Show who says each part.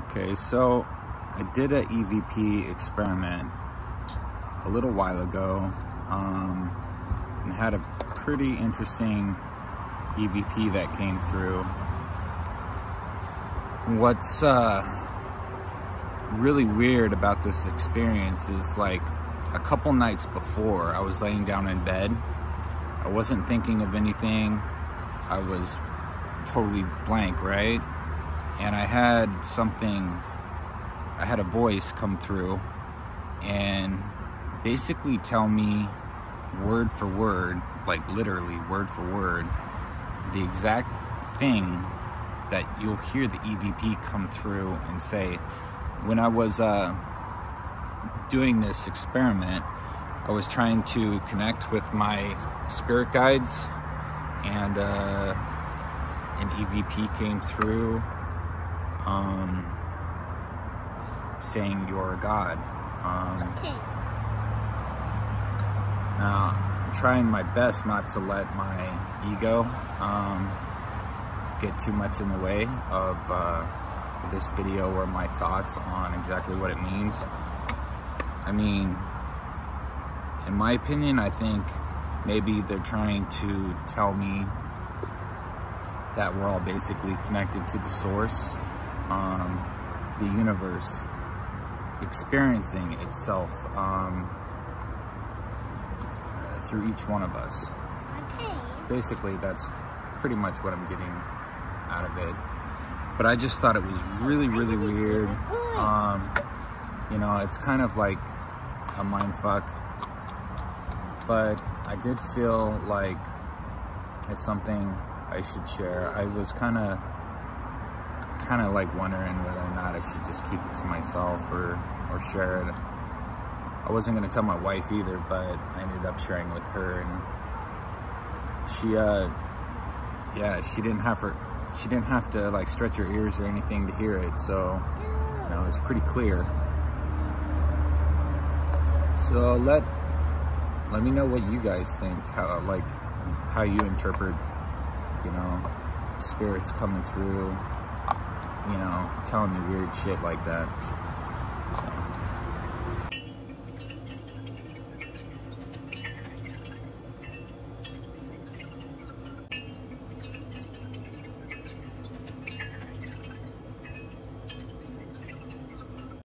Speaker 1: Okay, so I did an EVP experiment a little while ago um, and had a pretty interesting EVP that came through. What's uh, really weird about this experience is like a couple nights before I was laying down in bed. I wasn't thinking of anything. I was totally blank, right? And I had something, I had a voice come through and basically tell me word for word, like literally word for word, the exact thing that you'll hear the EVP come through and say. When I was uh, doing this experiment, I was trying to connect with my spirit guides and uh, an EVP came through um, saying you're a god. Um,
Speaker 2: Okay.
Speaker 1: now, I'm trying my best not to let my ego um, get too much in the way of uh, this video or my thoughts on exactly what it means. I mean, in my opinion, I think maybe they're trying to tell me that we're all basically connected to the source um, the universe experiencing itself um, through each one of us.
Speaker 2: Okay.
Speaker 1: Basically, that's pretty much what I'm getting out of it. But I just thought it was really, really weird. Um, you know, it's kind of like a mind fuck. But I did feel like it's something I should share. I was kind of kind of like wondering whether or not I should just keep it to myself or, or share it. I wasn't going to tell my wife either, but I ended up sharing with her and she, uh, yeah, she didn't have her, she didn't have to like stretch her ears or anything to hear it. So, you know, it's pretty clear. So let, let me know what you guys think, how, like, how you interpret, you know, spirits coming through, you know, telling me weird shit like that.